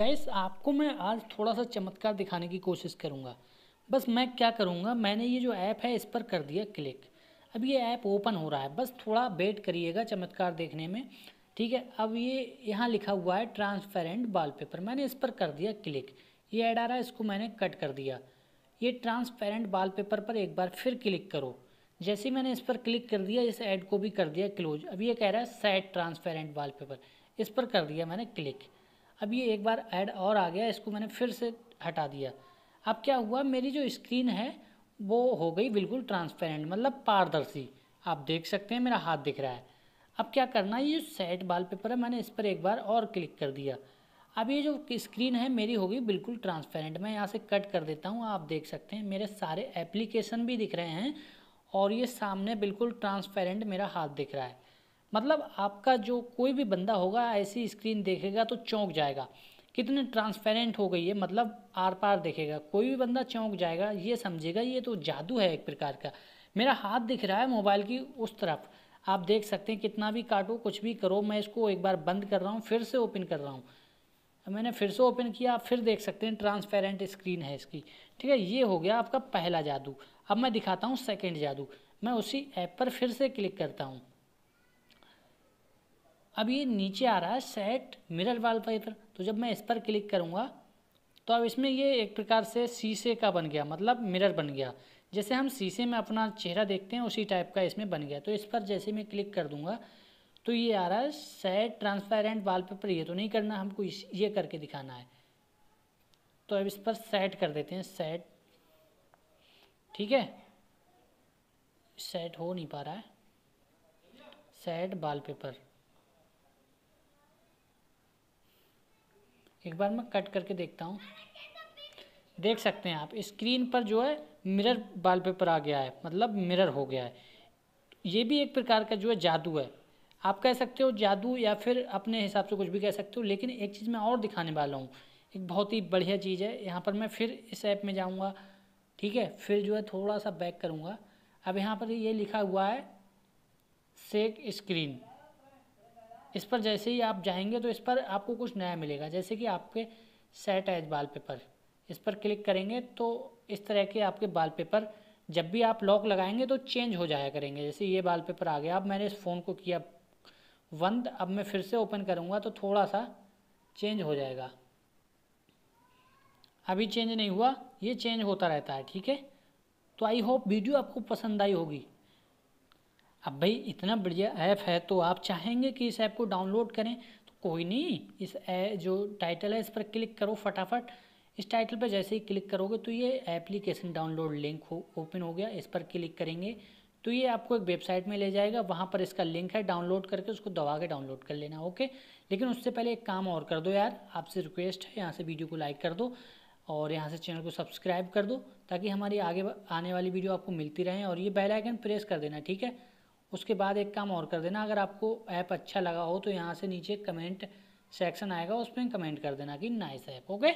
Gas आपको मैं आज थोड़ा सा चमत्कार दिखाने की कोशिश करूँगा। बस मैं क्या करूँगा, मैंने ये जो ऐप है, इस पर कर दिया क्लिक अब ये ऐप ओपन हो रहा है। बस थोड़ा वेट करिएगा चमत्कार देखने में। ठीक है? अब ये, यहाँ लिखा हुआ है ट्रांसपेरेंट वॉलपेपर मैंने इस पर कर दिया क्लिक ये ऐड आ रहा है, इसको मैंने कट कर दिया। ये ट्रांसपेरेंट वॉलपेपर पर एक बार फिर क्लिक करो। जैसे मैंने इस पर क्लिक कर दिया, इस ऐड को भी कर दिया क्लोज अब ये कह रहा है सेट ट्रांसपेरेंट वॉलपेपर इस पर कर दिया मैंने क्लिक अब ये एक बार ऐड और आ गया, इसको मैंने फिर से हटा दिया। अब क्या हुआ, मेरी जो स्क्रीन है, वो हो गई बिल्कुल ट्रांसपेरेंट मतलब पारदर्शी। आप देख सकते हैं, मेरा हाथ दिख रहा है। अब क्या करना है ये सेट पेपर है, मैंने इस पर एक बार और क्लिक कर दिया। अब ये जो स्क्रीन है, मेरी होगी बिल्कुल ट्रांसपेरेंट मैं यहाँ से कट कर देता हूँ, आप देख सकते हैं, मेरे सारे एप्लीकेशन भी दिख रहे हैं, और ये सामने बिल्कुल ट्रांसपेरेंट मेरा हाथ दिख रहा है। मतलब आपका जो कोई भी बंदा होगा, ऐसी स्क्रीन देखेगा तो चौंक जाएगा। कितने ट्रांसपेरेंट हो गई है मतलब आर पार देखेगा। कोई भी बंदा चौंक जाएगा, ये समझेगा, ये तो जादू है एक प्रकार का। मेरा हाथ दिख रहा है मोबाइल की उस तरफ़। आप देख सकते हैं कितना भी काटो, कुछ भी करो, मैं इसको एक बार बंद कर रहा हूँ, फिर से ओपन कर रहा हूँ। मैंने फिर से ओपन किया आप फिर देख सकते हैं ट्रांसपेरेंट स्क्रीन है इसकी। ठीक है, ये हो गया आपका पहला जादू। अब मैं दिखाता हूँ सेकेंड जादू। मैं उसी ऐप पर फिर से क्लिक करता हूँ। अब ये नीचे आ रहा है सेट मिरर वॉलपेपर तो जब मैं इस पर क्लिक करूँगा तो अब इसमें ये एक प्रकार से शीशे का बन गया मतलब मिरर बन गया। जैसे हम शीशे में अपना चेहरा देखते हैं, उसी टाइप का इसमें बन गया। तो इस पर जैसे मैं क्लिक कर दूँगा तो ये आ रहा है सेट ट्रांसपेरेंट वॉलपेपर ये तो नहीं करना, हमको इस, ये करके दिखाना है। तो अब इस पर सेट कर देते हैं सेट ठीक है? सेट हो नहीं पा रहा है। सेट वॉलपेपर एक बार मैं कट करके देखता हूँ। देख सकते हैं आप, स्क्रीन पर जो है, मिरर वॉलपेपर आ गया है मतलब मिरर हो गया है। ये भी एक प्रकार का जो है, जादू है। आप कह सकते हो जादू या फिर अपने हिसाब से कुछ भी कह सकते हो, लेकिन एक चीज़ मैं और दिखाने वाला हूँ। एक बहुत ही बढ़िया चीज़ है, यहाँ पर मैं फिर इस ऐप में जाऊँगा, ठीक है? फिर जो है, थोड़ा सा बैक करूँगा। अब यहाँ पर ये लिखा हुआ है सेक स्क्रीन इस पर जैसे ही आप जाएँगे तो इस पर आपको कुछ नया मिलेगा, जैसे कि आपके सेट एज बाल पेपर इस पर क्लिक करेंगे तो इस तरह के आपके बाल पेपर जब भी आप लॉक लगाएँगे तो चेंज हो जाया करेंगे। जैसे ये बाल पेपर आ गया, अब मैंने इस फ़ोन को किया बंद, अब मैं फिर से ओपन करूँगा तो थोड़ा सा चेंज हो जाएगा। अभी चेंज नहीं हुआ, ये चेंज होता रहता है, ठीक है? तो आई होप वीडियो आपको पसंद आई होगी। अब भाई इतना बढ़िया ऐप है तो आप चाहेंगे कि इस ऐप को डाउनलोड करें? तो कोई नहीं, इस जो टाइटल है, इस पर क्लिक करो फटाफट। इस टाइटल पर जैसे ही क्लिक करोगे तो ये एप्लीकेशन डाउनलोड लिंक हो ओपन हो गया। इस पर क्लिक करेंगे तो ये आपको एक वेबसाइट में ले जाएगा। वहाँ पर इसका लिंक है डाउनलोड करके उसको दबा के डाउनलोड कर लेना, ओके? लेकिन उससे पहले एक काम और कर दो यार, आपसे रिक्वेस्ट है, यहाँ से वीडियो को लाइक कर दो और यहाँ से चैनल को सब्सक्राइब कर दो, ताकि हमारी आगे आने वाली वीडियो आपको मिलती रहे और ये बेल आइकन प्रेस कर देना, ठीक है? उसके बाद एक काम और कर देना, अगर आपको ऐप अच्छा लगा हो तो यहाँ से नीचे कमेंट सेक्शन आएगा उसमें कमेंट कर देना कि नाइस ऐप ओके